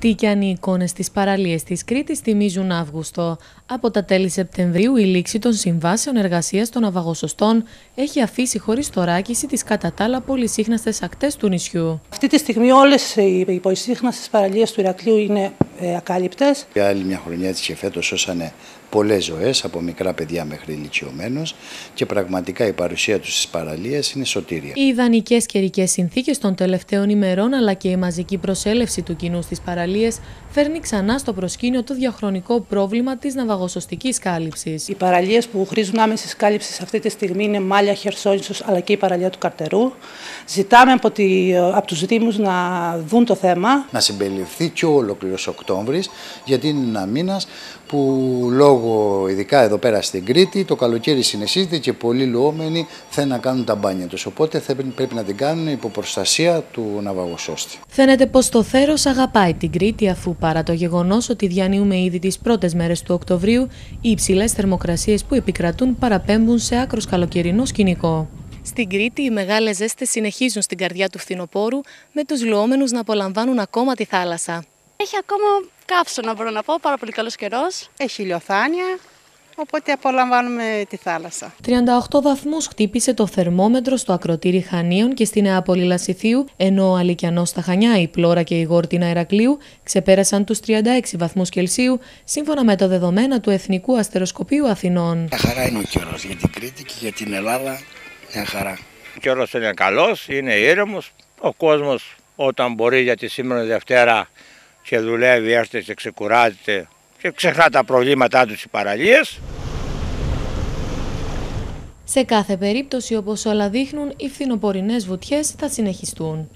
Τι κι αν οι εικόνες της παραλίες της Κρήτης θυμίζουν Αύγουστο. Από τα τέλη Σεπτεμβρίου, η λήξη των συμβάσεων εργασίας των αβαγοσωστών έχει αφήσει χωρίς τοράκιση τις κατά τα άλλα πολυσύχναστες ακτές του νησιού. Αυτή τη στιγμή, όλες οι πολυσύχναστες παραλίες του Ηρακλείου είναι ε, ακάλυπτες. Για άλλη μια χρονιά έτσι και φέτος σώσανε πολλές ζωές, από μικρά παιδιά μέχρι ηλικιωμένους και πραγματικά η παρουσία τους στις παραλίες είναι σωτήρια. Οι ιδανικές καιρικέ συνθήκες των τελευταίων ημερών αλλά και η μαζική προσέλευση του κοινού στις παραλίες φέρνει ξανά στο προσκήνιο το διαχρονικό πρόβλημα της ναυαγοσωστική κάλυψης. Οι παραλίες που χρήζουν άμεσης κάλυψης αυτή τη στιγμή είναι Μάλια, Χερσόνησος αλλά και η παραλία του Καρτερού. Ζητάμε από, τη, από τους Δήμους να δουν το θέμα. Να συμπεριληφθεί και ο ολόκληρο Οκτώβρης, γιατί είναι ένα μήνας που λόγω, ειδικά εδώ πέρα στην Κρήτη, το καλοκαίρι συνεσίζεται και πολλοί λουόμενοι θέλουν να κάνουν τα μπάνια τους. Οπότε πρέπει να την κάνουν υπό προστασία του ναυαγοσώστη. Φαίνεται πως το θέρος αγαπάει την Κρήτη, αφού παρά το γεγονός ότι διανύουμε ήδη τις πρώτες μέρες του Οκτωβρίου, οι υψηλές θερμοκρασίες που επικρατούν παραπέμπουν σε άκρος καλοκαιρινό σκηνικό. Στην Κρήτη, οι μεγάλες ζέστες συνεχίζουν στην καρδιά του φθινοπόρου, με τους λουόμενους να απολαμβάνουν ακόμα τη θάλασσα. Έχει ακόμα καύσωνα, μπορώ να πω, πάρα πολύ καλός καιρός. Έχει ηλιοθάνεια, οπότε απολαμβάνουμε τη θάλασσα. 38 βαθμούς χτύπησε το θερμόμετρο στο ακροτήρι Χανίων και στην Νεάπολη Λασιθίου, ενώ ο Αλικιανός στα Χανιά, η Πλώρα και η Γόρτινα Ερακλείου ξεπέρασαν τους 36 βαθμούς Κελσίου, σύμφωνα με το δεδομένα του Εθνικού Αστεροσκοπείου Αθηνών. Μια χαρά είναι ο καιρός για την Κρήτη και για την Ελλάδα, μια χαρά. Ο καιρός είναι καλός, είναι ήρεμος, ο κόσμος όταν μπορεί για τη σήμερα Δευτέρα και δουλεύει, έρχεται και ξεκουράζεται και ξεχνά τα προβλήματά του οι παραλίες. Σε κάθε περίπτωση, όπως όλα δείχνουν, οι φθινοπορεινές βουτιές θα συνεχιστούν.